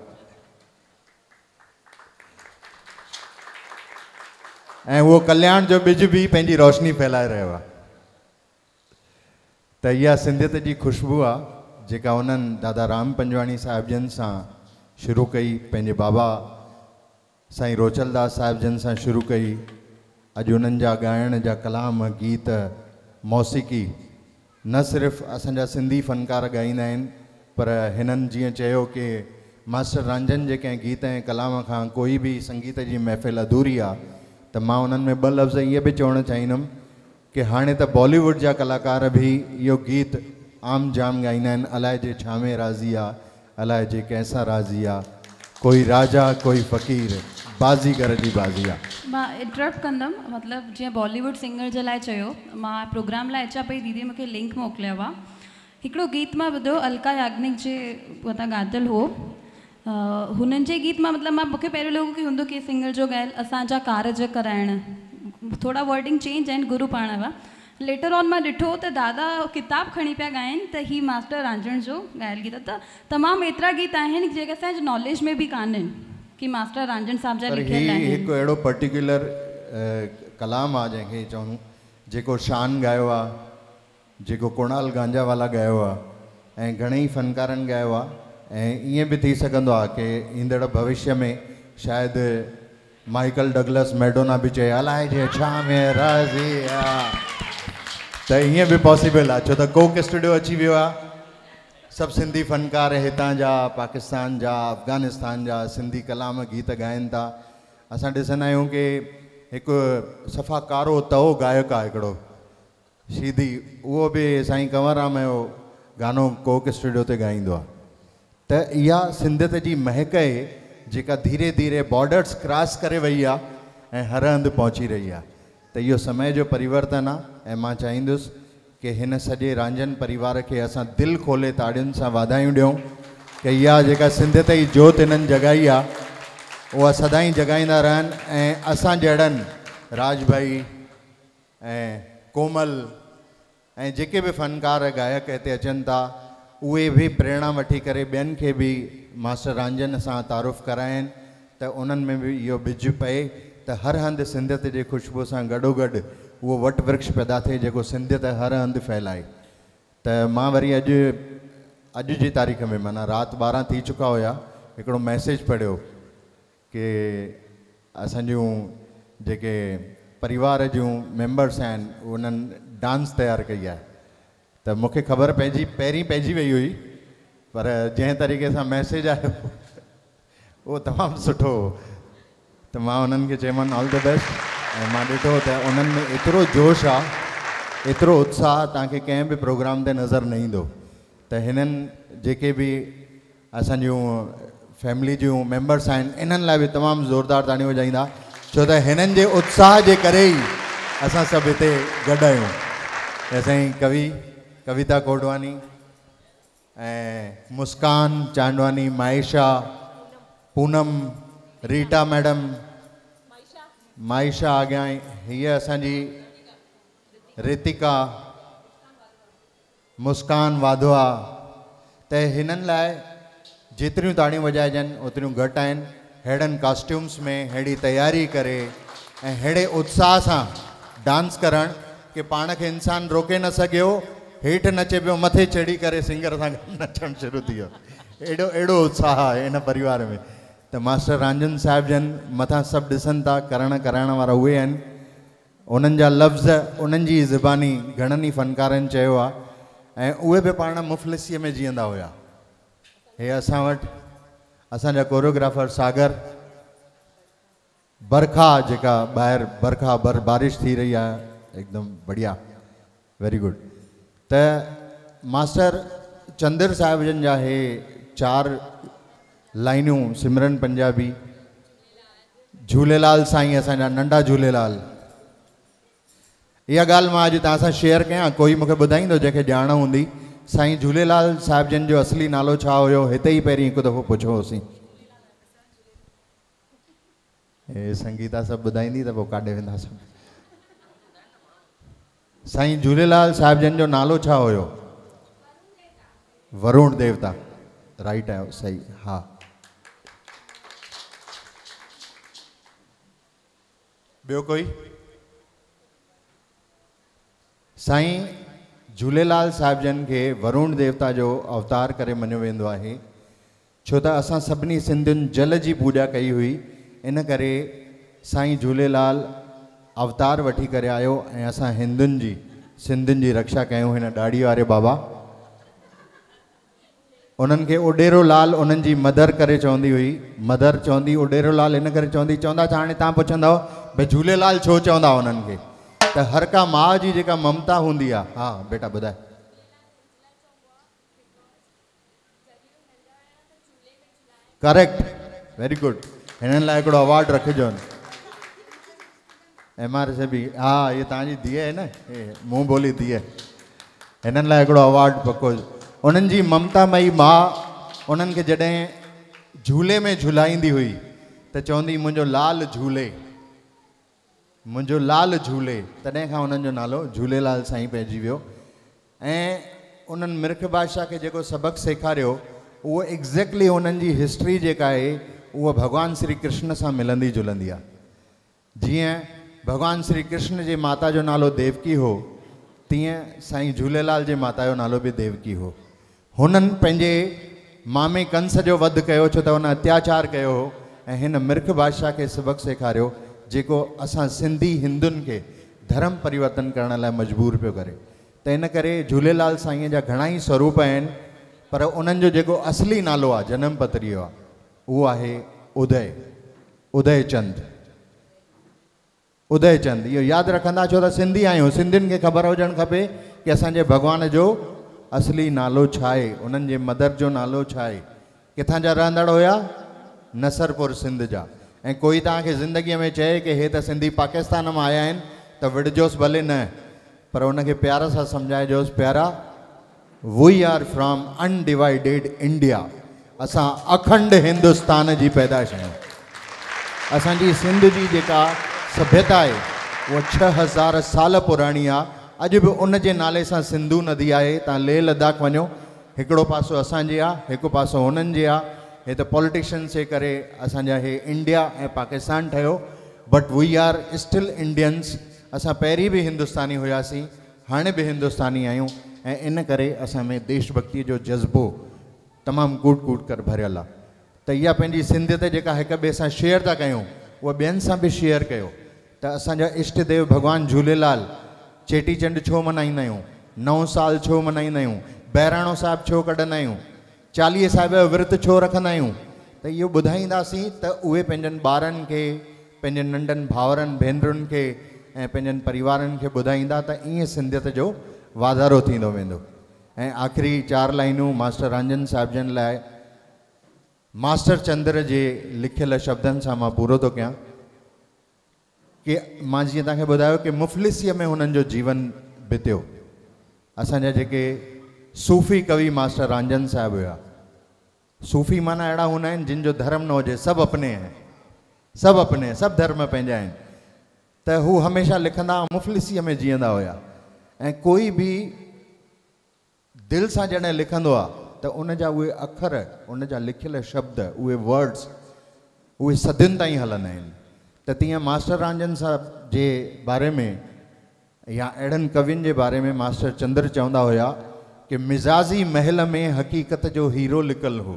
ऐं कल्याण जो ॿिज बि पंहिंजी रोशनी फैलाए रहियो आहे। त इहा सिंधियत जी ख़ुशबू आहे। जेका उन्हनि दादा राम पंजवाणी साहिब जन सां शुरू कई, पंहिंजे बाबा साईं रोचलदास साहिब जन सां शुरू कई, अॼु उन्हनि जा ॻाइण कलाम, गीत, मौसीक़ी न सिर्फ़ु असांजा सिंधी फ़नकार ॻाईंदा पर हिननि चयो की मास्टर रांजन जे कंहिं गीत ऐं कलाम खां कोई बि संगीत जी महफ़िल अधूरी आहे, त माँ ॿ लफ़्ज़ इहे बि चवणु चाहींदुमि की हाणे त बॉलीवुड जा कलाकार बि इहो गीत आम जाम ॻाईंदा आहिनि अलाए जे छा में राज़ी आहे अलाए जे कंहिंसां राज़ी आहे कोई राजा कोई फ़क़ीर बाज़ीगर जी बाज़ी आहे माँ इंटरप्ट कंदमि मतिलबु जीअं बॉलीवुड सिंगर जे लाइ चयो माँ प्रोग्राम लाइ अचां पई दीदी मूंखे लिंक मोकिलियो आहे हिकिड़ो गीत माँ ॿुधो अलका याग्निक जे मथां ॻातल हो। अ, हुननि जे गीत माँ मतिलबु माँ मूंखे पहिरियों लॻो की हूंदो के सिंगर जो ॻायल असांजा कारज कराइण। थोरा वर्डिंग चेंज आहिनि गुरु पाण हुआ। लेटर ऑन माँ ॾिठो त दादा किताबु खणी पिया ॻाइनि त ही मास्टर रांझण जो ॻायल गीत त तमामु एतिरा गीत आहिनि जेके असांजे नॉलेज में बि कान्हनि की मास्टर रांझण साहिब जा लिखियल आहिनि। हिकु अहिड़ो पर्टिकुलर कलाम आहे जंहिंखे चऊं जेको शान ॻायो आहे जेको कुणाल गांजावाला ॻायो आहे ऐं घणेई फ़नकारनि ॻायो आहे ऐं ईअं बि थी सघंदो आहे की ईंदड़ भविष्य में शायदि माइकल डगलस मैडोना बि चए अलाए जे छा में राज़ी आहे त ईअं बि पॉसिबल आहे छो त कोक स्टूडियो अची वियो आहे सभु सिंधी फ़नकार हितां जा, पाकिस्तान जा, अफ़गानिस्तान जा सिंधी कलाम गीत ॻाइनि था। असां ॾिसंदा आहियूं की सफ़ा कारो तओ गायक आहे हिकिड़ो। सीधी, उहो बि साईं कंवरराम जो गानो कोक स्टूडियो ते ॻाईंदो आहे त इहा सिंधियत जी महक आहे, जेका धीरे धीरे बॉर्डर्स क्रॉस करे वई आहे ऐं हर हंधि पहुची रही आहे त इहो समय जो परिवर्तन आहे ऐं माँ चाहींदुसि की हिन परिवार खे असां दिलि खोले ताड़ियुनि सां वाधायूं ॾियूं। की इहा जेका सिंधियत जी जोति हिननि जॻाई आहे उहा सदाईं जॻाईंदा रहनि ऐं असां जहिड़नि राज भाई ऐं कोमल ऐं जेके फ़नकार गायक हिते अचनि था, उहे बि प्रेरणा वठी करे ॿियनि मास्टर रांझन सां तारुफ़ कराइनि। त उन्हनि में बि इहो बिज पए त हर हंधि सिंधियत जे ख़ुशबू सां गॾोगॾु उहो वट वृक्ष पैदा थिए जेको सिंधियत हर हंधि फैलाए। त माँ वरी अॼु अॼु जी तारीख़ में, माना राति ॿारहं थी चुका हुया, हिकिड़ो मैसेज पढ़ियो कि असांजूं परिवार जूं मेंबर्स आहिनि, उन्हनि डांस तयारु कई आहे। त मूंखे ख़बर पइजी पहिरीं पइजी वई हुई, पर जंहिं तरीक़े सां मैसेज आयो, उहो तमामु सुठो हो। त माँ उन्हनि खे ऑल द बेस्ट ऐं माँ ॾिठो त उन्हनि में एतिरो जोश आहे एतिरो उत्साह तव्हांखे कंहिं बि प्रोग्राम ते नज़र न ईंदो। त हिननि जेके बि असांजूं फैमिली जूं मेंबर्स आहिनि, इन्हनि लाइ बि तमामु ज़ोरदार ताड़ियूं वॼाईंदा। छो त हिननि जे उत्साह जे करे ई असां सभु हिते गॾु आहियूं। असांजी कवि, कविता कोडवानी ऐं मुस्कान चांदवानी माएशा पूनम, रीटा मैडम माइशा अॻियाँ हीअ असांजी रितिका, मुस्कान वाधवा, त हिननि लाइ जेतिरियूं ताड़ियूं वॼाइजनि ओतिरियूं घटि आहिनि कॉस्ट्यूम्स में अहिड़ी तयारी करे ऐं उत्साह सां डांस करणु की पाण खे इंसानु रोके न सघियो, हेठि नचे पियो, मथे चढ़ी करे सिंगर सां नचणु शुरू थी वियो एॾो उत्साह आहे हिन परिवार में। त मास्टर रांजन साहिब जन मथां सभु ॾिसनि था, करण, कराइण वारा उहे आहिनि। लफ़्ज़, उन्हनि ज़बानी घणनि ई फ़नकारनि चयो आहे में जीअंदा हुया। हे असां वटि कोरियोग्राफर सागर, बरखा जेका ॿाहिरि, बरखा, बर, बारिश थी रही आहे हिकदमि बढ़िया वेरी गुड त मास्टर चंद्र साहिब जन जा हे चार लाइनियूं सिमरन पंजाबी, झूलेलाल साईं, असांजा नंढा झूलेलाल। इहा ॻाल्हि माँ अॼु शेयर कयां, कोई मूंखे ॿुधाईंदो जंहिंखे ॼाण हूंदी? साईं झूलेलाल साहिब जन जो असली नालो छा हुयो? हिते ई पहिरीं दफ़ो पुछो होसीं हे, संगीता सभु ॿुधाईंदी त पोइ काॾे वेंदासीं। साईं झूलेलाल साहिब जन जो नालो छा वरुण देवता। राइट आहे सही, हा। ॿियो कोई? साईं, झूलेलाल साहिब जन खे वरुण देवता जो अवतार करे मञियो वेंदो आहे। छो त असां सभिनी सिंधियुनि जल जी पूॼा कई हुई। इन करे साईं झूलेलाल अवतार वठी करे आयो ऐं असां हिंदुनि जी, सिंधियुनि जी रक्षा कयूं हिन ॾाढ़ी वारे बाबा। उन्हनि खे लाल उन्हनि मदर करे चवंदी हुई। मदर चवंदी, ओडेरो लाल इन करे चवंदी, चवंदा छा हाणे तव्हां भई झूलेलाल छो चवंदा उन्हनि खे। त हर का माउ जी जेका ममता हूंदी आहे हा, बेटा ॿुधाए। करेक्ट वेरी गुड हिननि लाइ हिकिड़ो अवार्ड रखिजो एम आर से बि, हा, इहे तव्हांजी धीअ आहे न? मुंहुं बोली धीअ। हिननि लाइ हिकिड़ो अवार्ड पको। उन्हनि जी ममतामयी माउ, उन्हनि खे जॾहिं झूले में झुलाईंदी हुई, त चवंदी, मुंहिंजो लाल झूले। मुंहिंजो लाल झूले खां उन्हनि जो नालो झूलेलाल साईं पइजी वियो। ऐं मिर्ख बादशाह खे जेको सबक़ु सेखारियो, उहो एग्ज़ैक्टली जी हिस्ट्री उहा भॻवानु श्री कृष्ण सां मिलंदी जुलंदी आहे। जीअं भॻवानु श्री कृष्ण जे माता जो नालो देवकी हो, तीअं साईं झूलेलाल जे माता जो नालो बि देवकी हो। हुननि पंहिंजे मामे कंस जो वध कयो छो त हुन अत्याचार कयो हो मिर्ख बादशाह खे सबक़ु सेखारियो। जेको असां सिंधी हिंदुनि खे धर्म परिवर्तन करण लाइ मजबूर पियो करे। त इन करे झूलेलाल साईं जा घणा ई स्वरूप आहिनि, पर उन्हनि जो जेको असली नालो आहे, जनम पत्रीअ आहे, उहो आहे उदय। उदयचंद उदयचंद इहो यादि रखंदा छो त सिंधी आहियूं। सिंधियुनि खे ख़बर हुजणु खपे की असांजे भॻवान जो असली नालो छा आहे जे मदर जो नालो छा आहे, किथां जा रहंदड़ हुया? नसरपुर सिंध जा। ऐं कोई तव्हांखे ज़िंदगीअ में चए की हे त सिंधी पाकिस्तान माँ आया त विढ़जोसि भले न, पर उनखे प्यार सां सम्झाइजोसि, प्यारा। We are from undivided India असां अखंड हिंदुस्तान जी पैदाइश आहियूं। असांजी सिंध जी सभ्यता आहे, उहा छह हज़ार साल पुराणी आहे। अॼु बि उन जे नाले सां सिंधू नदी तव्हां लेह लद्दाख वञो, हिकिड़ो पासो असांजे आहे, हिकु पासो हुननि हे त पॉलिटिशियन्स जे करे असांजा हे इंडिया ऐं पाकिस्तान ठहियो but we are still Indians असां पहिरीं बि हिंदुस्तानी हुआसीं हाणे बि हिंदुस्तानी आहियूं ऐं इन करे में देशभक्तीअ जो जज़्बो तमामु कूट कूट कर भरियल आहे। त इहा पंहिंजी सिंधियत जेका हिक शेयर था कयूं, उहा ॿियनि सां बि शेयर कयो। त असांजा इष्ट देव भॻवानु झूलेलाल, चेटीचंड छो मल्हाईंदा आहियूं? साल छो मल्हाईंदा आहियूं? साहिबु छो कढंदा चालीहे साहिब जो विर्त छो आहियूं, त इहो ॿुधाईंदासीं त उहे पंहिंजनि ॿारनि खे पंहिंजे नंढनि भाउरनि, भेनरुनि खे ऐं त सिंधियत जो वाधारो थींदो वेंदो। ऐं आख़िरी चारि लाइनूं मास्टर रंजन साहिब जन लाइ। मास्टर चंद्र जे लिखियल शब्दनि सां पूरो थो कयां कि माँ जीअं तव्हांखे कि में हुननि जो जीवन बितियो। असांजा जेके सूफ़ी कवि मास्टर रांजन साहिबु हुया सूफ़ी माना अहिड़ा हूंदा आहिनि, जिन जो धर्म न हुजे, सभु अपने आहिनि सभु अपने सभु धर्म पंहिंजा आहिनि। त हू हमेशह में जीअंदा हुया। ऐं कोई बि दिलि सां जॾहिं लिखंदो आहे अखर, उन जा लिखियल शब्द, उहे वर्ड्स उहे सदियुनि ताईं हलंदा आहिनि। त मास्टर रांजन साहब जे बारे में, या अहिड़नि कवियुनि जे बारे में मास्टर चंद्र चवंदा हुया कि मिज़ाज़ी महल में हक़ीक़त जो हीरो लिकल हो।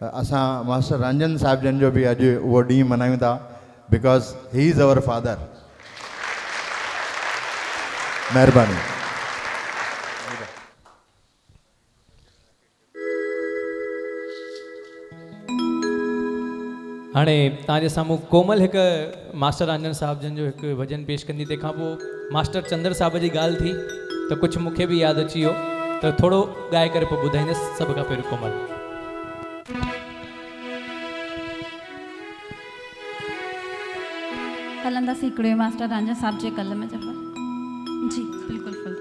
असां मास्टर रंजन साहिब जन जो बि अॼु उहो ॾींहुं मल्हायूं था because he is our father महिरबानी। हाणे तव्हांजे कोमल हिकु मास्टर रांजन साहिब जन जो हिकु भॼन पेश कंदी, तंहिंखां पोइ मास्टर चंद्र साहिब जी ॻाल्हि थी, त कुझु मूंखे बि यादि अची वियो, त थोरो ॻाए करे पोइ ॿुधाईंदसि सभ कोमल। हलंदासीं हिकिड़े मास्टर रांझा साहब जे कल में ज़फ़र जी बिल्कुल फुल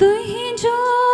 तुंहिंजो ही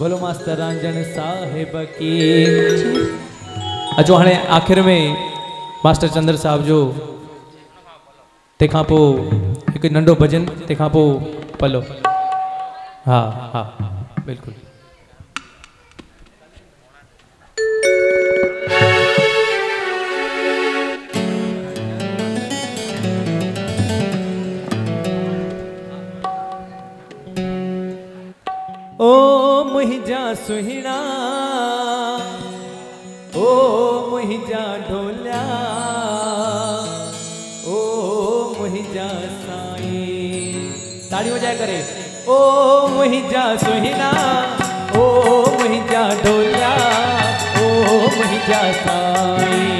बोलो मास्टर रंजन साहिब की। अचो हाँ आख़िर में मास्टर चंद्र साहब जो, तंहिंखां पोइ हिकु नंढो भॼन तंहिंखां पोइ पलो। हा हा, बिल्कुलु। मुंहिंजा सुहिणा। ओ मुहिजा ढोलिया। ओ मुहिजा साईं। ताड़ी बजाए करे। ओ मुहिजा सुहिणा। ओ मुहिजा ढोलिया। ओ मुहिजा साईं।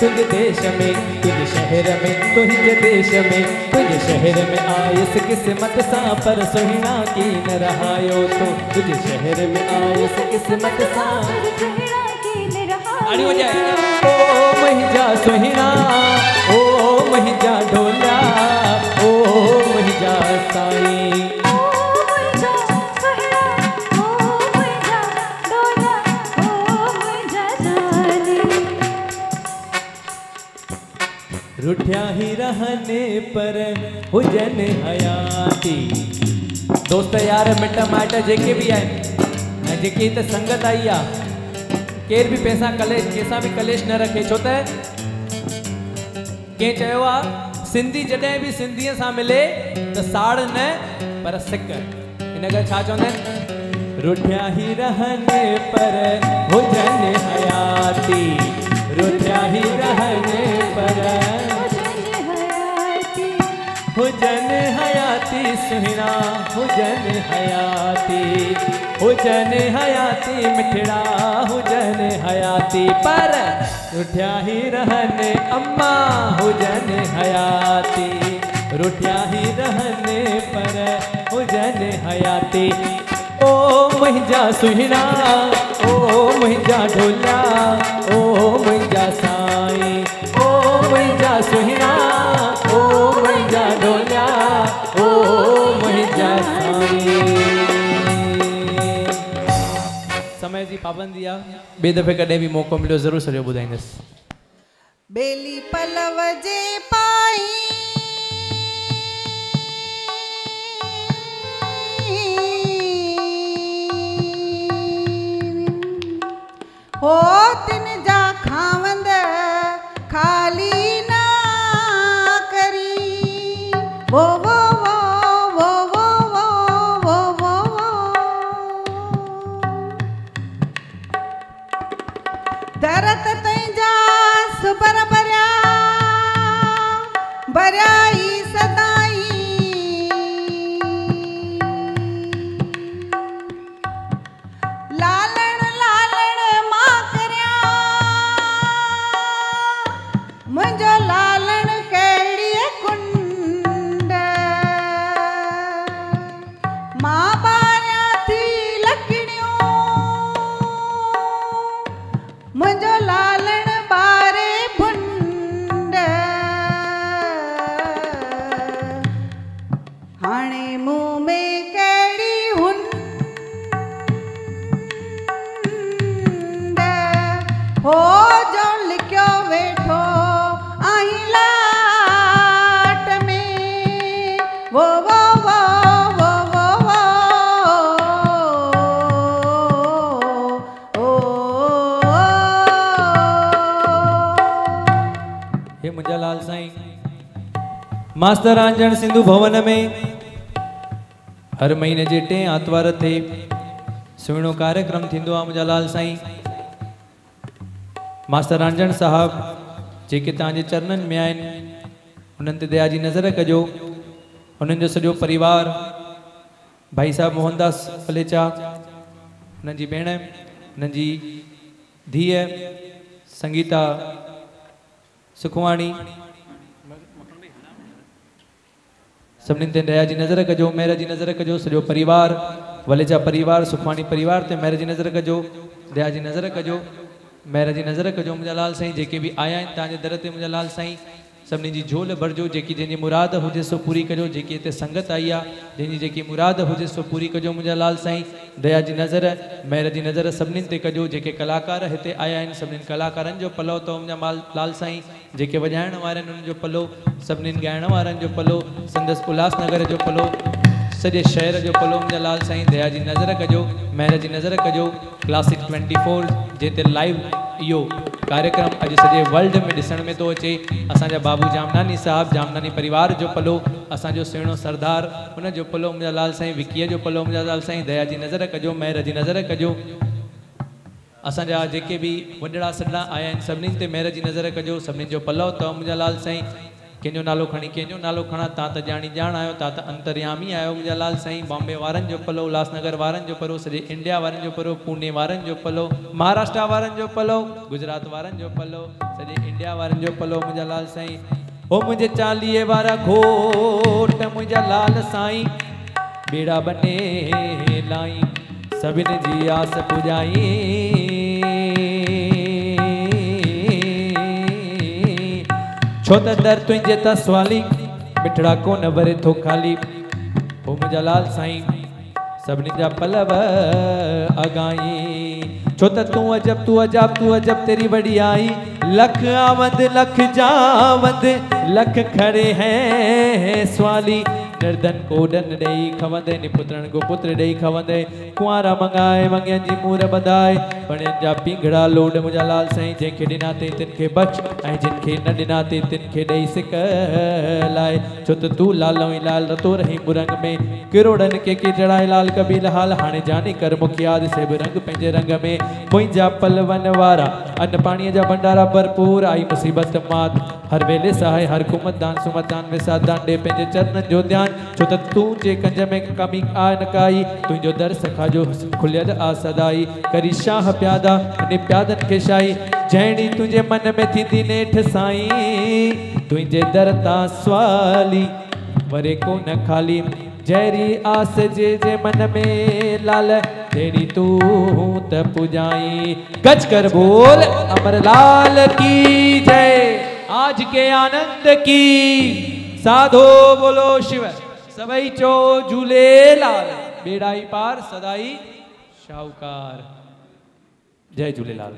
तुझे देश में तुझे शहर में तुझे देश में तुझे शहर में आयुस किस्मत सा पर सुहिणा की न रहायो तो। तुझे शहर में आयुस किस्मत सा ओ मुंहिंजा सुहिणा ओ मुंहिंजा ढोलिया ओ मुंहिंजा साईं। रुठिया ही रहने पर हुजन हयाती। दोस्त यार मिट माइट, जेके बि आहिनि ऐं जेकी संगत आई आहे केर बि पैसा कलेश कंहिंसां बि कलेश न रखे, छो त कंहिं चयो आहे सिंधी जॾहिं बि सिंधीअ सां मिले, त साड़ न, पर सिक। इन करे छा चवंदा रुठिया ही रहने पर हुजन हयाती। रुठिया ही रहने पर हुजन हयाती सुहिणा हुजन हयाती हुजन हयाती मिठड़ा हुजन हयाती। पर रुठिया ही रहन अम्मा हुजन हयाती। रुठिया ही रहन पर हुजन हयाती। ओ मुंहिंजा सुहिणा ओ मुंहिंजा ढोला, ओ मुंहिंजा साईं, ओ मुंहिंजा सुहिणा समय जी पाबंदी आहे दफ़े कॾहिं बि मौक़ो मिलियो, ज़रूरु सॼो ॿुधाईंदुसि। बेली पलव जे पाई। हो तिन जा खावंद खाली ना करी। वो मुझो लाल मास्तर आंजण सिंधु भवन में हर महीने जे टे आर्तवार ते सुहिणो कार्यक्रम थींदो लाल साईं। मास्तर आंजण साहब जेके तव्हांजे चरणनि में आहिनि ते दया जी नज़र कजो। उन्हनि जो परिवार, भाई साहब मोहनदास पलेचा जी भेण जी धीअ, संगीता सुखवाणी ते दया की नज़र कजो, महिर की नज़र कजो, सॼो परिवार वलेजा परिवार, सुखवाणी परिवार से महिर की नज़र कजो, दया की नज़र कजो, महिर की नज़र कजो मुंहिंजा लाल साईं, जेके बि आया आहिनि, तव्हांजे दर लाल साईं सभिनी जी झोल भरिजो, जेकी जंहिंजी मुराद हुजे सो पूरी कजो, जेकी हिते संगत आई आहे जंहिंजी जेकी मुराद हुजे सो पूरी कजो मुंहिंजा लाल साईं। दया जी नज़र, महिर जी नज़र ते कजो, जेके कलाकार हिते आया कलाकारनि जो पलो अथव मुंहिंजा माल, लाल साईं। जेके आहिनि उन्हनि जो पलो, सभिनीनि ॻाइण वारनि जो पलो, संदसि उल्हासनगर जो पलो, सॼे शहर जो पलो मुंहिंजा लाल साईं। दया जी नज़र कजो, महिर जी नज़र कजो, क्लासिक 24 जिते लाइव इहो कार्यक्रम अॼु सॼे वर्ल्ड में ॾिसण में थो अचे। असांजा बाबू जामनानी साहब, जामनानी परिवार जो पलो, असांजो सुहिणो सरदार उन पलो मुंहिंजा लाल साईं, विकीअ जो पलो मुंहिंजा लाल साईं, दया जी नज़र कजो, महिर जी नज़र कजो। असांजा जेके बि वॾड़ा सॾड़ा आया आहिनि, सभिनीनि ते नज़र कजो, सभिनीनि जो पलव अथव मुंहिंजा लाल साईं। कंहिंजो नालो खणी कंहिंजो नालो खणा तव्हां त ॼाणी ॼाण आहियो तव्हां त अंतर्यामी आहियो मुंहिंजा लाल साईं, बॉम्बे वारनि जो पलो, उल्हासनगर वारनि जो पलो सॼे इंडिया वारनि जो पलो पूने वारनि जो पलो, महाराष्ट्र वारनि जो पलो, गुजरात वारनि जो पलो, सॼे इंडिया वारनि जो पलो मुंहिंजा लाल साईं। ओ मुंहिंजे चालीहे वारा घोट मुंहिंजा लाल साईं, बेड़ा बने लाई, सभिनी जी आस पुॼाई। छो त दर तुंहिंजे त सवाली मिठड़ा को भरे थो खाली। ओ मुंहिंजा लाल साईं सभिनी जा पलव अगाई। छो त तूं अजब तूं अजब तूं अजब, तेरी बड़ी आई। लख आवंद लख जावंद लख खड़े हैं सवाली। निर्धन को ॾन ॾेई खवंदे निपुत्रनि को पुत्र ॾेई खवंदे। कुंवारा मंगाए मंगियनि जी मूर ॿधाए पणियनि जा पींघड़ा लोड मुंहिंजा लाल साईं जंहिंखे ॾिना ते तिन खे बच, ऐं जिन खे न ॾिना ते तिन खे ॾेई सिक लाइ छो त तूं लालो ई लाल रतो रही मुरंग में। किरोड़नि के के जड़ाए लाल कबील हाल, हाणे जाने कर मूंखे यादि से बि रंग पंहिंजे रंग में। मुंहिंजा पलवन वारा अन पाणीअ जा भंडारा भरपूर, आई मुसीबत मात। हर वेले सहाय, हर कुमत दान, सुमत दान विसाद दान ॾे पंहिंजे चरणनि जो ध्यानु। छो त तूं जे कंज में कमी आ न काई तुंहिंजो दर सखा जो खुलियल आ सदाई करी शाह प्यादा अने प्यादनि खे शाही जहिड़ी तुंहिंजे मन में थींदी नेठ साईं तुंहिंजे दर तां सवाली वरे को न खाली जहिड़ी आस जे जे मन में लाल तेरी तू त पुजाई गज कर बोल अमर लाल की जय आज के आनंद की साधो बोलो शिव। सबई चो झूलेलाल बेड़ाई पार सदाई शाहूकार। जय झूलेलाल।